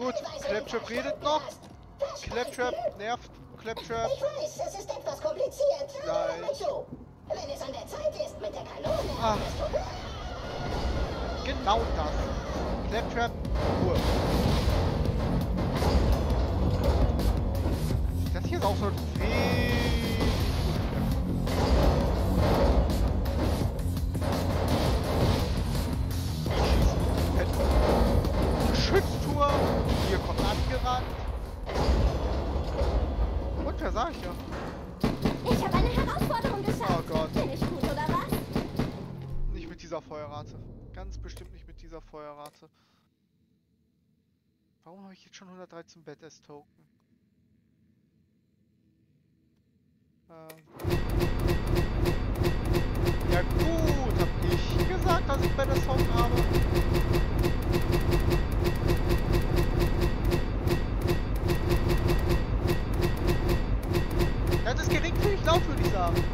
Gut, Claptrap redet noch. Claptrap nervt. Claptrap. Ich weiß, es ist etwas kompliziert. So. Wenn es an der Zeit ist mit der Kanone. Du- Genau das. Claptrap, Ruhe. Das hier ist auch so ein Geschütztour. Hier kommt angerannt. Und wer sag ich ja? Ich habe eine Herausforderung geschafft. Oh Gott. Bin ich gut, oder was? Nicht mit dieser Feuerrate. Ganz bestimmt nicht mit dieser Feuerrate. Warum habe ich jetzt schon 113 Badass-Token? Ähm. Ja gut, hab ich gesagt, dass ich Badass-Token habe? Sagen.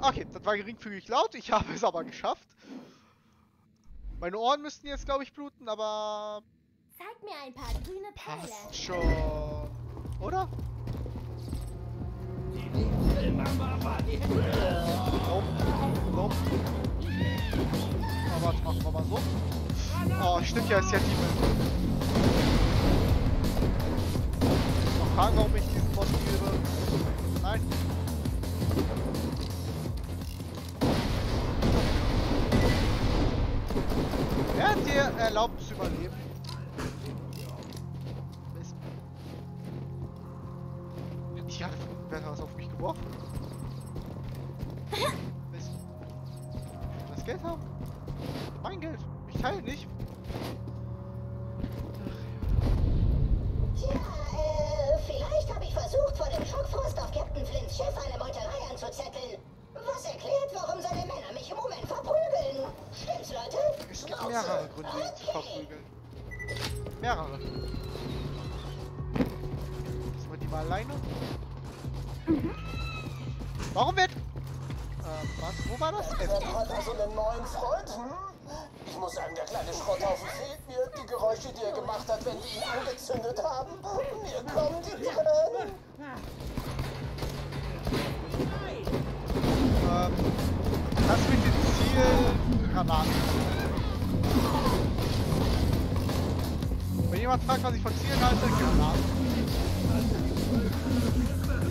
Okay, das war geringfügig laut, ich habe es aber geschafft. Meine Ohren müssten jetzt, glaube ich, bluten, aber Zeig mir ein paar grüne Pfeile. passt schon. Oder? Aber machen wir mal so. Oh, stimmt ja, ist ja die Noch fragen, warum ich diesen Boss spiele. Nein. Wer hat erlaubt zu überleben? Zielgranaten. Wenn jemand fragt, was ich von Zielen halte, Granaten.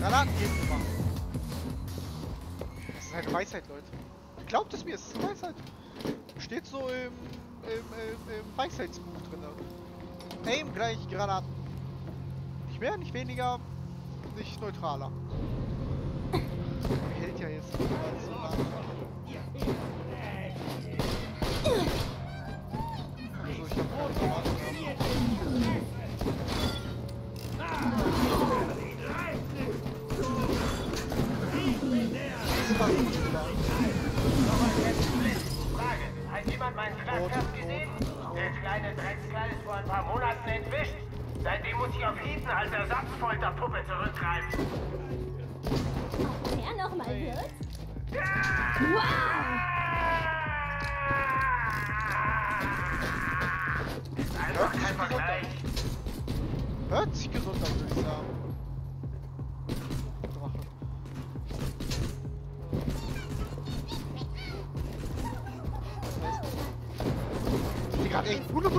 Granaten geben immer. Das ist eine Weisheit, Leute. Glaubt es mir, es ist Weisheit. Steht so im, im, im, im Weisheitsbuch drin. Aim gleich Granaten. Nicht mehr, nicht weniger, nicht neutraler. Hält ja jetzt Ersatzfolterpuppe zurückgreifen. Wer noch mal wird? Wow! Einfach kein Vergleich. Hört sich gesund an, würde ich sagen. Drache. Echt Wulle,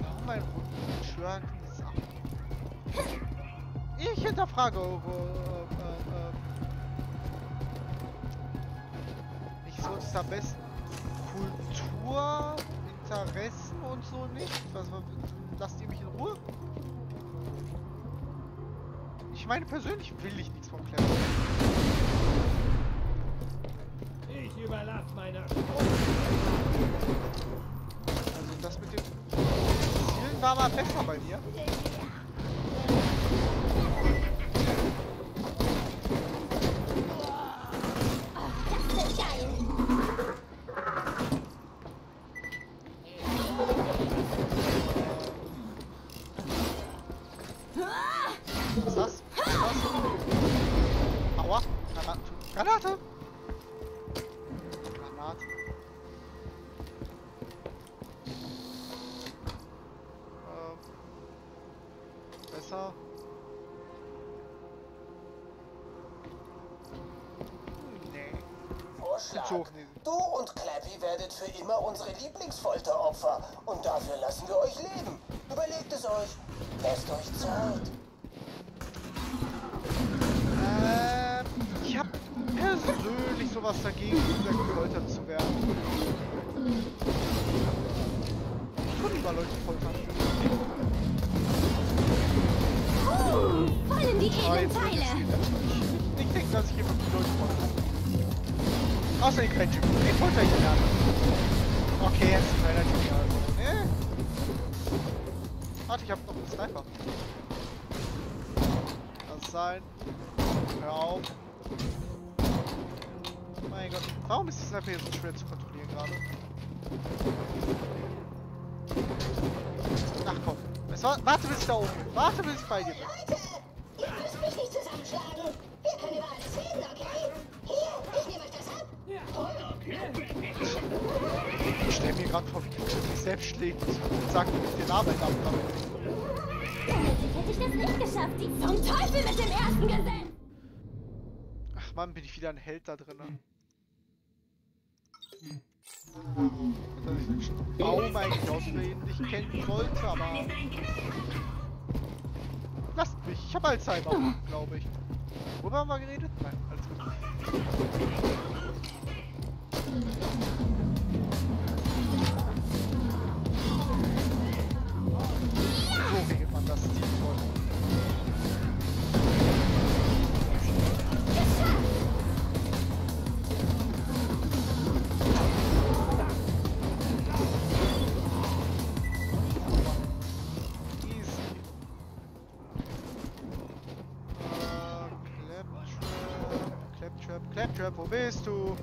Warum ein roten Schwör dieses Sachen? Ich hinterfrage eure, äh, äh, Ich sollte es am besten Kultur, Interessen und so nicht? Was, was, lasst ihr mich in Ruhe? Ich meine, persönlich will ich nichts vom Klettern. Ich überlasse meine Also das mit dem Zielen war mal besser bei mir. Was ist das? Was ist das? Aua! Granate! Granate! Granate. Ähm. Besser. Hm, Nee. Vorschlag. Nee. Du und Clappy werdet für immer unsere Lieblingsfolteropfer. Warte, ich habe noch einen Sniper. Lass es sein. Hör auf. Mein Gott. Warum ist die Sniper hier so schwer zu kontrollieren gerade? Ach komm. Es war, warte bis ich da oben bin. Warte bis ich bei dir bin. Leute, ihr müsst mich nicht zusammenschlagen. Wir können über alles reden, okay? Hier, ich nehme euch das ab. Ich stell mir gerade vor, wie selbst schlägt und sagt, ich den Arbeit abkomme. Damit hätte ich das nicht geschafft. Die zum Teufel mit dem ersten Gesetz. Ach Mann, bin ich wieder ein Held da drin. Ich Baum eigentlich auswählen nicht kennen wollte, aber. Lasst mich, ich habe Alzheimer, glaube ich. Worüber haben wir geredet? Nein, alles gut. Bist du?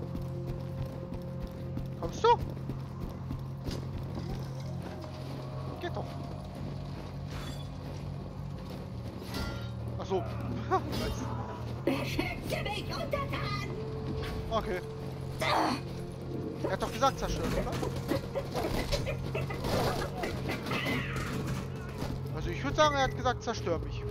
Kommst du? Geht doch. Ach so. Beschütze mich, Untertan! Okay. Er hat doch gesagt zerstören, oder? Also ich würde sagen, er hat gesagt zerstör mich.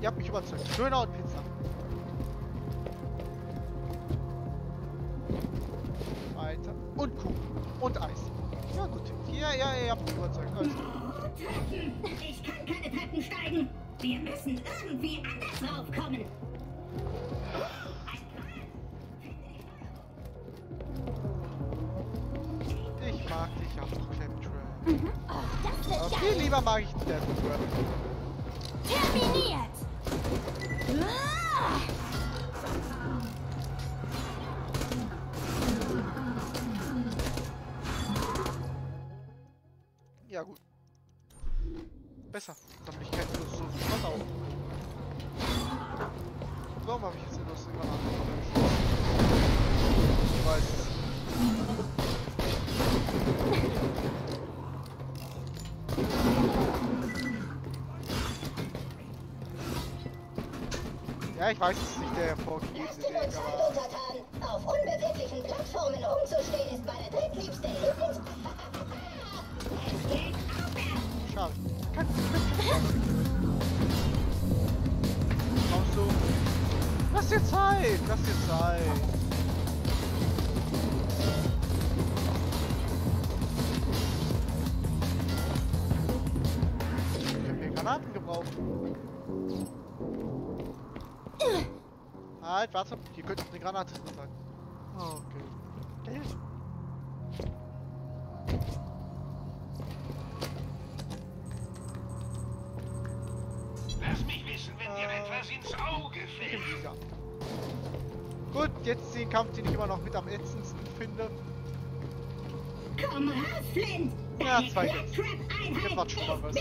Ihr habt mich überzeugt. Döner und Pizza. Weiter. Und Kuchen. Und Eis. Ja gut. Ja, ja, ihr habt mich überzeugt. Alles klar. Ich kann keine Treppen steigen. Wir müssen irgendwie anders raufkommen. Ich mag dich auch, Claptrap. Das wird Aber viel lieber mag ich Death Trap. Terminiert. Ah! Zeit! Lass dir Zeit! Ich hab hier Granaten gebraucht. Halt, warte. Hier könnte eine Granate drin sein. Oh, okay. Gut, jetzt den Kampf, den ich immer noch mit am ätzendsten finde. Komm raus, Flint! Ja, zwei. Claptrap-Einheit Ich hab was Schlimmeres.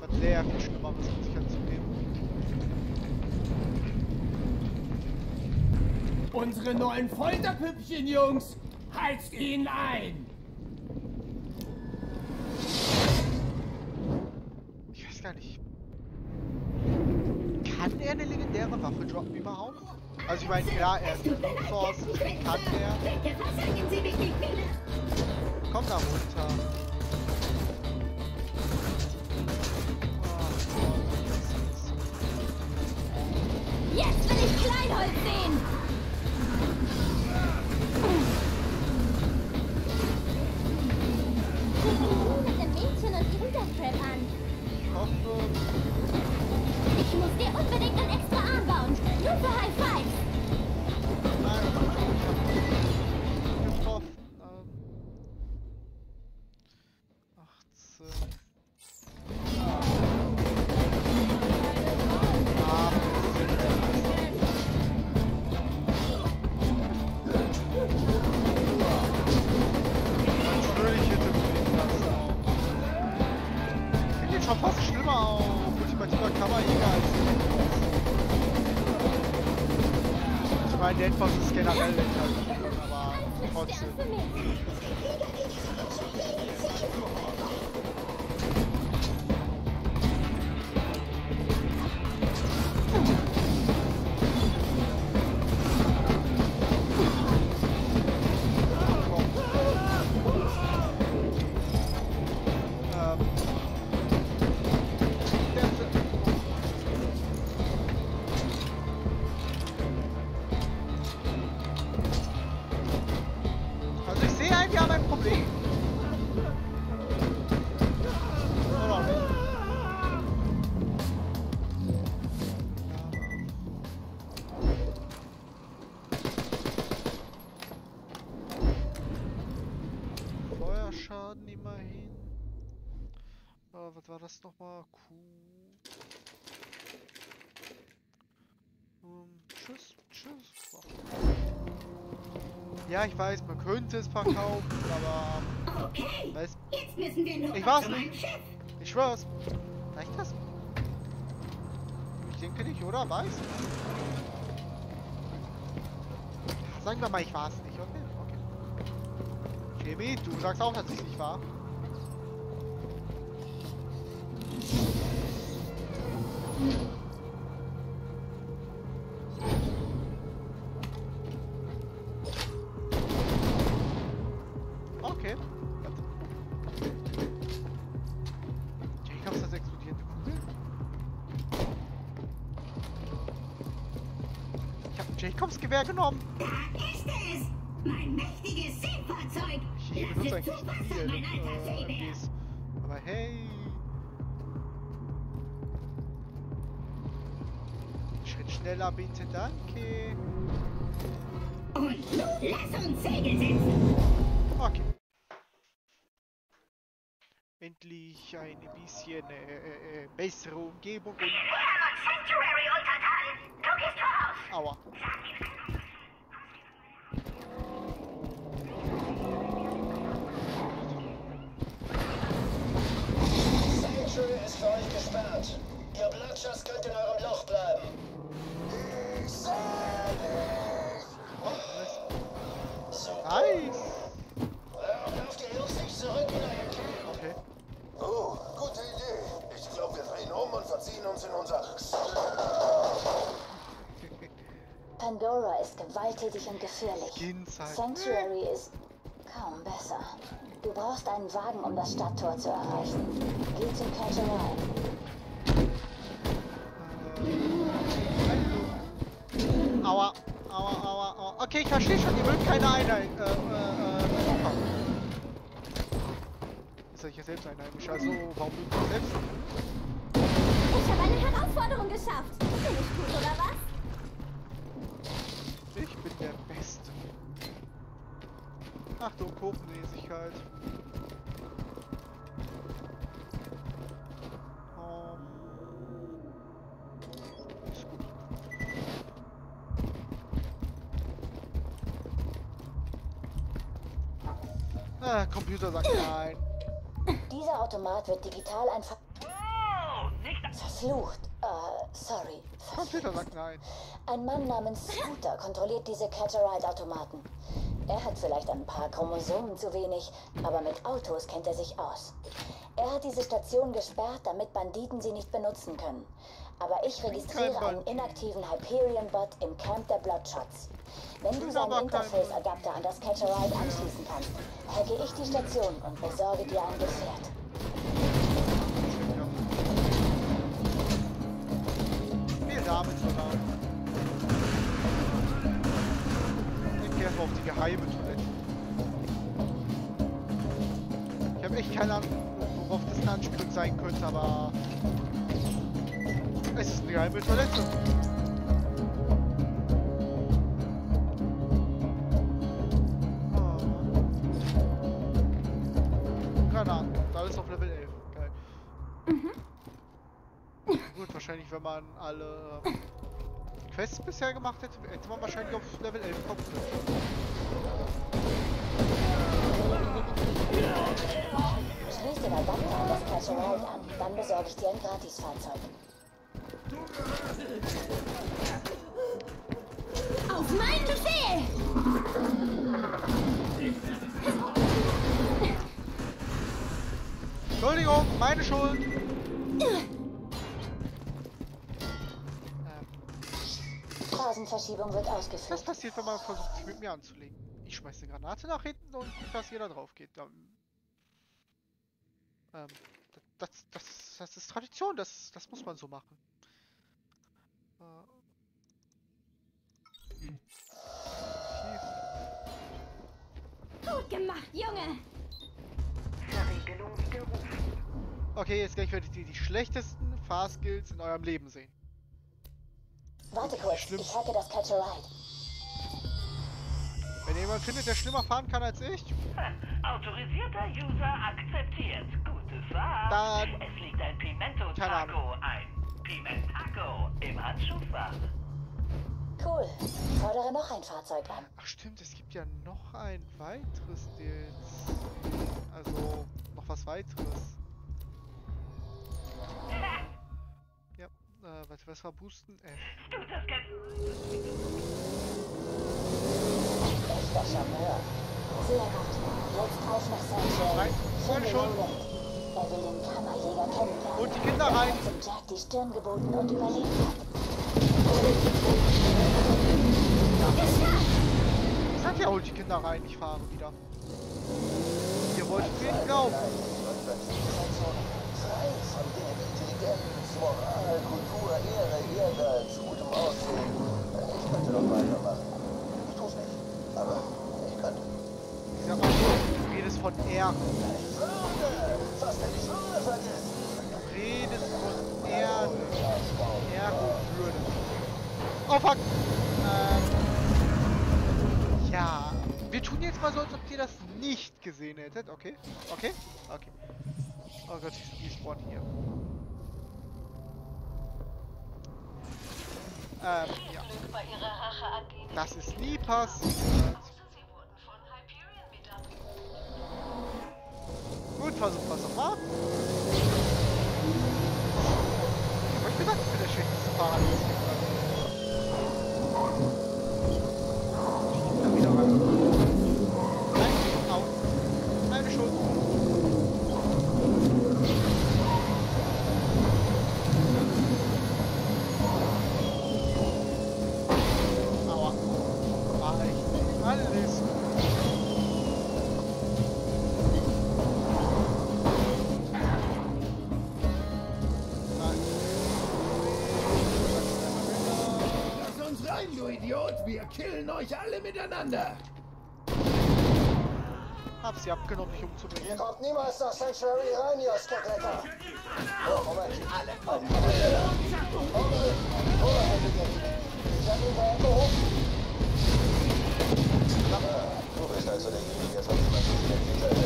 Was sehr viel Schlimmeres, muss ich anzugeben. Unsere neuen Folterpüppchen, Jungs! Heizt ihn ein! Ich weiß gar nicht. Kann er eine legendäre Waffe droppen überhaupt? Also ich meine, klar, er ist ein Source, kann er. Komm da runter. Ist- Jetzt will ich Kleinholz sehen! Mit dem Mädchen und Hinterstrap an. Ich hoffe, muss dir unbedingt ein extra Arm bauen. Nur für High Fives. nein, ich hab getroffen. Ähm, 18. Ah, Natürlich hätte ich das auch. Sieht jetzt schon fast schlimmer aus. Ultimativer Kammerjäger als Ich meine, der Endboss ist generell nicht halt gut, aber trotzdem. Feuerschaden immerhin. Äh, was war das nochmal? Q. Ähm, tschüss, tschüss. Ja, ich weiß, man könnte es verkaufen, aber Okay, weiß, jetzt müssen wir nur Ich war's nicht. Chef. ich schwör's. Reicht das? Ich denke nicht, oder? Weiß? Sagen wir mal, ich war's Jamie, du sagst auch, dass ich nicht war. Okay. Warte. Das explodierende Kugel? Ich habe Jacobs Gewehr genommen. Da ist es! Mein mächtiges Seefahrzeug! Benutze ist zu Wasser, mein alter Seebär! Aber hey. Schritt schneller bitte, danke. Und nun lass uns Segel setzen! Okay. Endlich ein bisschen äh, äh, äh, bessere Umgebung und... Sanctuary untertan. Du gehst voraus. Aua. Sanctuary ist für euch gesperrt. Ihr Bloodshots könnt in eurem Loch bleiben. Ich seh dich! Super. Warum lauft ihr Jungs nicht zurück in euer Camp? Okay. Oh, gute Idee. Ich glaube, wir drehen um und verziehen uns in unser Pandora ist gewalttätig und gefährlich. Sanctuary ist kaum besser. Du brauchst einen Wagen, um das Stadttor zu erreichen. Geh zum Catcher Aua, aua, aua, aua. Okay, ich verstehe schon, ihr wollt keine Einheit. Äh, äh, äh. Ist ja selbst einheimisch, also warum mögt ihr selbst? Ich habe eine Herausforderung geschafft. Bin ich gut, oder was? Ich bin der Beste. Achtung, Hochnäsigkeit. Ähm, ist gut. Ah, Computer sagt nein. Dieser Automat wird digital einfach Oh, verflucht. Äh, sorry. Computer sagt nein. Ein Mann namens Scooter kontrolliert diese Caterite-Automaten. Er hat vielleicht ein paar Chromosomen zu wenig, aber mit Autos kennt er sich aus. Er hat diese Station gesperrt, damit Banditen sie nicht benutzen können. Aber ich registriere einen inaktiven Hyperion-Bot im Camp der Bloodshots. Wenn du seinen Interface-Adapter an das Caterite anschließen kannst, hacke ich die Station und besorge dir ein Gefährt. Geheime Toilette. Ich habe echt keine Ahnung, worauf das eine Anspielung sein könnte, aber es ist eine geheime Toilette. Oh. Keine Ahnung, da ist auf Level 11. Geil. Gut, wahrscheinlich, wenn man alle Quests bisher gemacht hätte, hätte man wahrscheinlich auf Level 11 kommen können. Schließ den Adapter an das Caterite an, dann besorge ich dir ein Gratisfahrzeug. Auf meinen Befehl! Entschuldigung, meine Schuld! Phasenverschiebung wird was ausgeführt. passiert, wenn man versucht, sich mit mir anzulegen? Ich schmeiße eine Granate nach hinten und guck, dass jeder drauf geht. Ähm, ähm, das, das, das ist Tradition, das, das muss man so machen. Äh, Gut gemacht, Junge! Okay, jetzt gleich werdet ihr die schlechtesten Fahrskills in eurem Leben sehen. Warte kurz, Schlimm. ich hacke das Caterite. Wenn jemand findet, der schlimmer fahren kann als ich, Autorisierter User akzeptiert. Gute Fahrt. Dann- Es liegt ein Pimento Taco, ein Pimentaco im Handschuhfach. Cool. Fordere noch ein Fahrzeug an. Ach stimmt, es gibt ja noch ein weiteres jetzt. Also, noch was weiteres. Äh, warte, was war Boosten? F. Du das. Echter Charmeur. Sehr gut. Jetzt Finde meine Schuld. Roland. Er will den Kammerjäger kennenlernen. Und die Kinder rein! Er hat Jack die Stirn geboten und überlebt hat. Ich sag ja, holt die Kinder rein, ich fahre wieder. Ihr wollt mir glauben. Von Intelligenz, Moral, Kultur, Ehre, Ehrgeiz, gutem Aussehen. Ich könnte noch weitermachen. Ich tu's nicht, aber ich könnte. Ich sag mal so, du redest von Ehre. Fast hätte ich Würde vergessen. Du redest von Erde. Ergo Würde. Oh fuck! Ähm, ja, wir tun jetzt mal so, als ob ihr das nicht gesehen hättet. Okay, okay, okay. Oh Gott, die spawnen hier. Ähm, ja. Das ist nie passiert. Gut, versuchen wir es nochmal. Ich hab euch gesagt, ich bin der schlechteste Idiot! Wir killen euch alle miteinander! Hab sie abgenommen, dich umzubringen. Ihr kommt niemals nach Sanctuary rein, ihr Skeletter. Oh, Moment. Moment. Moment. Ich hab ihn da gehoben. Du bist also derjenige, von dem man so viel erzählt hat.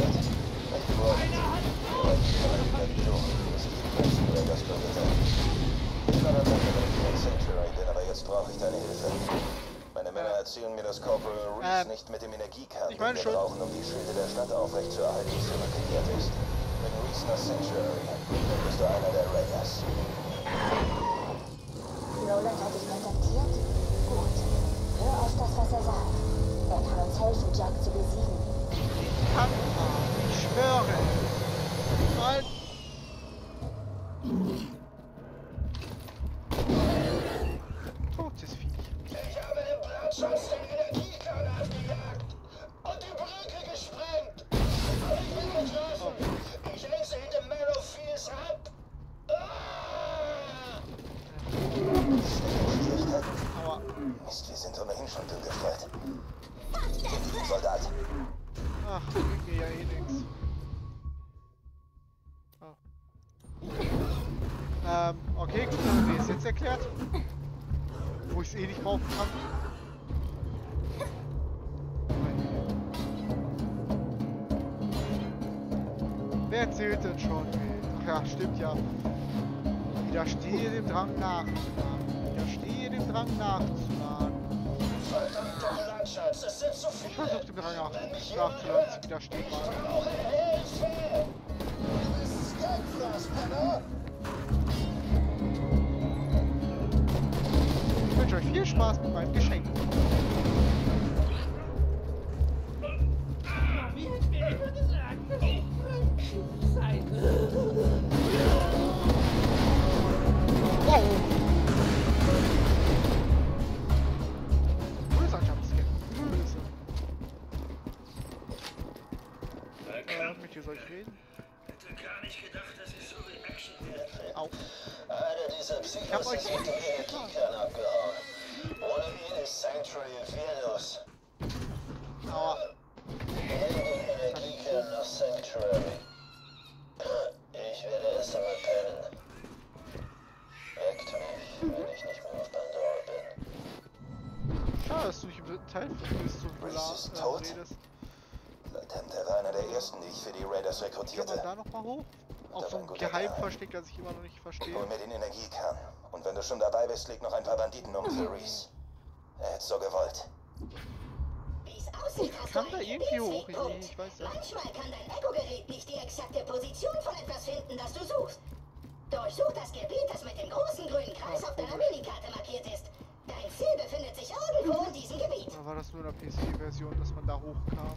Erzählen mir, dass Corporal Reese Ähm, nicht mit dem Energiekern, ich meine den wir schon- brauchen, um die Schilde der Stadt aufrechtzuerhalten, zurückgekehrt ist. Mit Reese nach Sanctuary, dann bist du einer der Raiders. Roland hat dich kontaktiert? Gut. Hör auf das, was er sagt. Er kann uns helfen, Jack zu besiegen. Kann ich schwöre. Nein. Soldat, Ach, bringt mir ja eh nix. Oh. Ähm, okay, gut, dann haben wir es jetzt erklärt. Wo ich es eh nicht brauchen kann. Wer erzählt denn schon? Ach ja, stimmt ja. Widerstehe dem Drang nachzuladen. Widerstehe dem Drang nachzuladen. Viele. versuche dem nach, nachzuladen zu widerstehen. Ich brauche Hilfe. Du bist Skagfrost, Penner. Ich wünsche euch viel Spaß mit meinem Geschenk. Reden? Hätte gar nicht gedacht, dass es so viel Action wird. Au. Einer dieser Psychos ist mit dem Energiekern abgehauen. Ohne ihn ist Sanctuary wehrlos. Aua. Den Energiekern nach Sanctuary. Die Raiders Kann man rekrutierte. da nochmal hoch? Das so ein Geheimversteck, das ich immer noch nicht verstehe. Hol mir den Energiekern. Und wenn du schon dabei bist, leg noch ein paar Banditen um für Reese. Er hätte so gewollt. Aussieht, Kann da irgendwie hoch? Ich- ich weiß nicht. Manchmal kann dein Echo-Gerät nicht die exakte Position von etwas finden, das du suchst. Durchsuch das Gebiet, das mit dem großen grünen Kreis auf deiner Minikarte markiert ist. Dein Ziel befindet sich irgendwo in diesem Gebiet. Oder war das nur in der PC-Version, dass man da hochkam?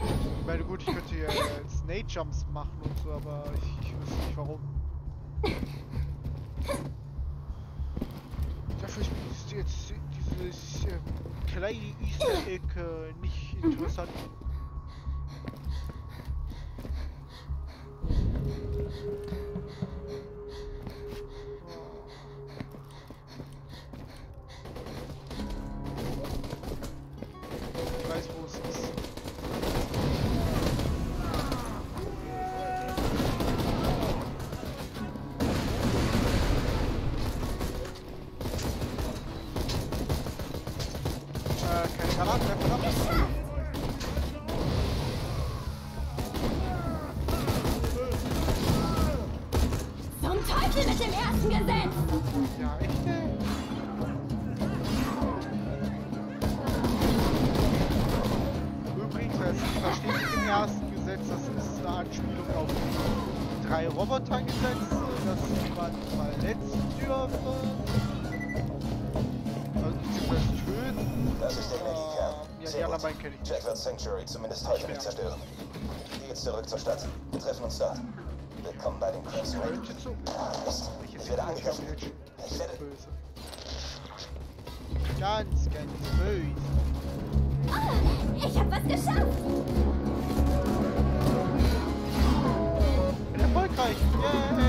Ich meine, gut, ich könnte ja jetzt Nate-Jumps machen und so, aber ich, ich wüsste nicht warum. Dafür ist mir jetzt dieses ähm, kleine Easter Egg äh, nicht interessant. Mit dem ersten Gesetz! Ja, echt, ey. Übrigens, das verstehe ich im ersten Gesetz, das ist eine Anspielung auf die drei Robotergesetze, dass niemand verletzen dürfe. Also beziehungsweise töten. Das ist der Energiekern. Ähm, ja, Sehr anderen gut. kenne ich. Jack wird Sanctuary zumindest heute nicht zerstören. Geh jetzt zurück zur Stadt. Wir treffen uns dort. Willkommen bei den Cross Raid. Ich werde angegriffen. Ich werde... Ganz, ganz böse. Oh, ich hab was geschafft! Ich bin erfolgreich! Yay!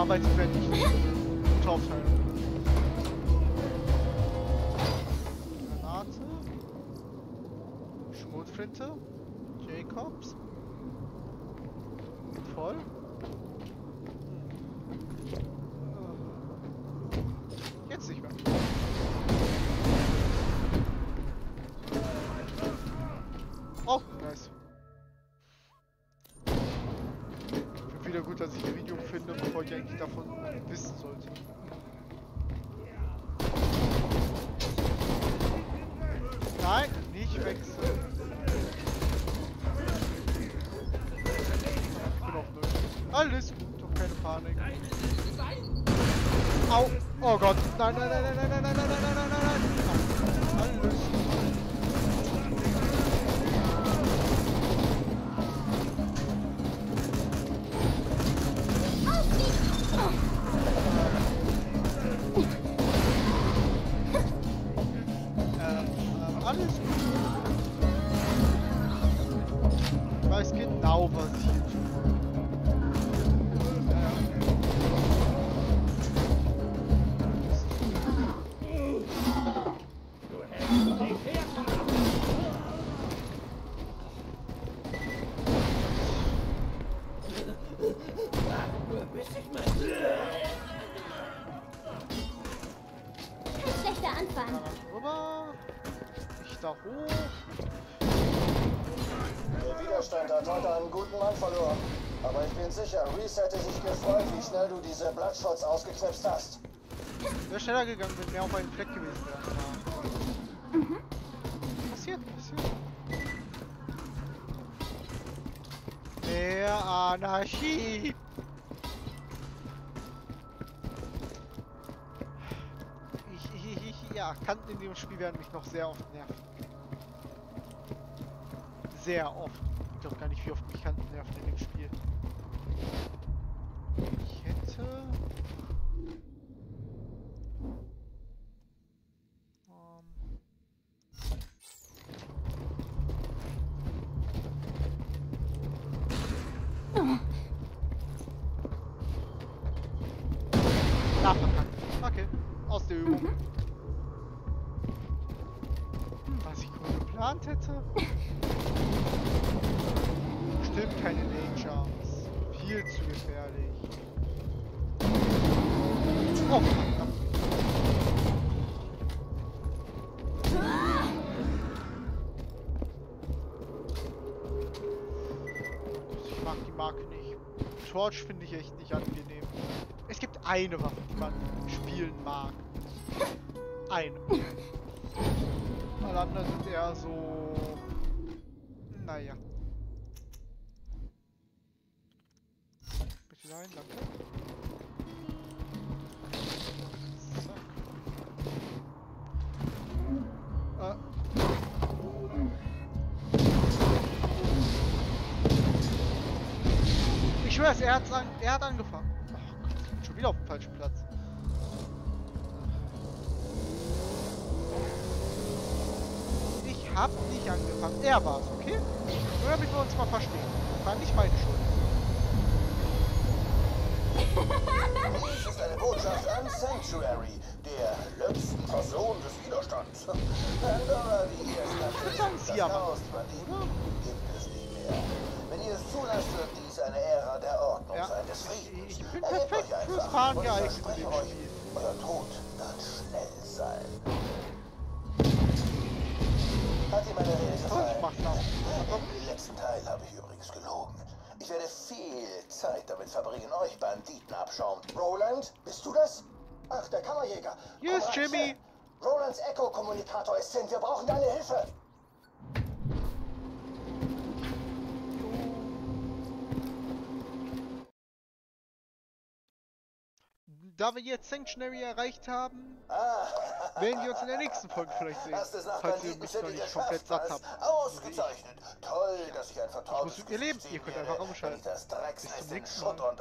arbeitsfertig. Und Taufschein. Granate. Schrotflinte. Korps? Voll? Reese hätte sich gefreut, wie schnell du diese Bloodshots ausgeknipst hast. Wäre schneller gegangen, wenn mehr auf einen Fleck gewesen wäre. Passiert, passiert. Mehr Anarchie. Ich, ich, ich, ja, Kanten in dem Spiel werden mich noch sehr oft nerven. Sehr oft. Ich glaube gar nicht, wie oft mich Kanten nerven in dem Spiel. Mag die Marke nicht. Torch finde ich echt nicht angenehm. Es gibt eine Waffe, die man spielen mag. Eine. Alle anderen sind eher so... Naja. Bitte nein, danke. Angefangen. Er war's, okay? Nur damit wir uns mal verstehen. War nicht meine Schuld. Dies ist eine Botschaft an Sanctuary, der letzten Person des Widerstands. Pandora, die sagen, Sie das Chaos überlebt, gibt es nicht mehr. Wenn ihr es zulasst, wird dies eine Ära der Ordnung Ja, sein, des Friedens. ich bin perfekt fürs Fahren geeignet. Euer Tod wird schnell sein. Im letzten Teil habe ich übrigens gelogen. Ich werde viel Zeit damit verbringen, euch Banditen abschauen. Roland, bist du das? Ach, der Kammerjäger. Hier ist. Jimmy. Rolands Echo-Kommunikator ist hin. Wir brauchen deine Hilfe. Da wir jetzt Sanctuary erreicht haben, Ah, werden wir uns in der nächsten Folge vielleicht sehen. Hast es nach Falls ihr mich noch nicht komplett satt habt. Ausgezeichnet. Toll, dass ich ein vertrautes muss mit ihr Ihr könnt einfach umschalten. ich Bis zum nächsten Mal.